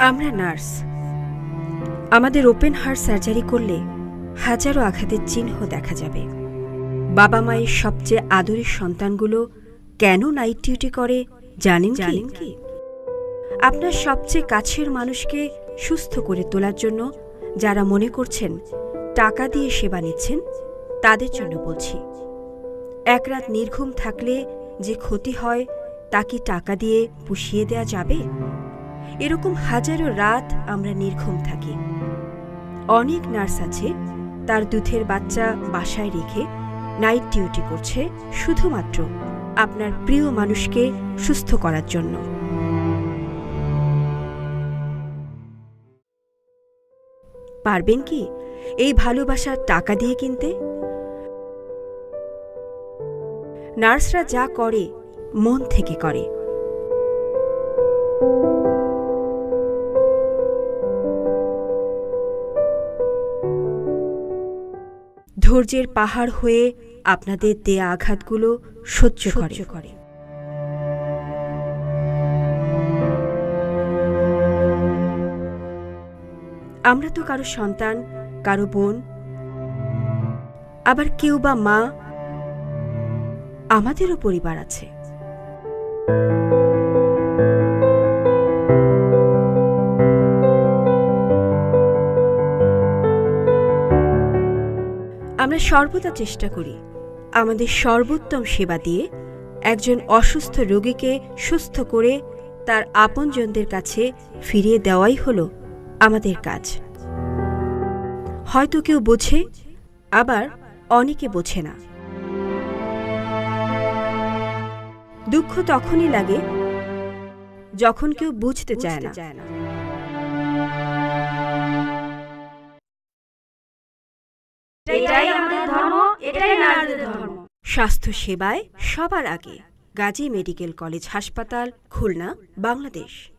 আমরা নার্স। আমাদের open heart surgery করলে হাজারো আঘাতের চিহ্ন দেখা যাবে। বাবা মায়ের সবচেয়ে আদরের সন্তানগুলো কেন নাইট ডিউটি করে জানেন জানেন কি? আপনার সবচেয়ে কাছের মানুষকে সুস্থ করে তোলার জন্য যারা মনে করছেন টাকা দিয়ে সেবা নিচ্ছেন তাদের জন্য বলছি এক রাত নির্ঘুম থাকলে যে ক্ষতি হয় তা কি টাকা দিয়ে পুষিয়ে দেয়া যাবে? এরকম হাজারো রাত আমরা নির্ঘুম থাকি। অনেক নার্স আছে, তার দুধের বাচ্চা বাসায় রেখে নাইট ডিউটি করছে শুধুমাত্র আপনার প্রিয় মানুষকে সুস্থ করার জন্য। পারবেন কি এই ভালোবাসা টাকা দিয়ে কিনতে? নার্সরা যা করে, মন থেকে করে। ধৈর্যের পাহাড় হয়ে আপনাদের দেয়া আঘাতগুলো সহ্য করে। করে। আমরা তো কারও সন্তান কারও বোন আবার কেউ বা মা আমাদেরও পরিবার আছে। আমরা সর্বদা চেষ্টা করি আমাদের সর্বোত্তম সেবা দিয়ে একজন অসুস্থ রোগীকে সুস্থ করে তার আপনজনদের কাছে ফিরিয়ে দেওয়াই হলো আমাদের কাজ। হয়তো কেউ বোঝে, আবার অনেকে বোঝে না। দুঃখ তখনই লাগে যখন কেউ বুঝতে চায় না। স্বাস্থ্য সেবায় সবার আগে গাজী মেডিকেল কলেজ হাসপাতাল খুলনা বাংলাদেশ।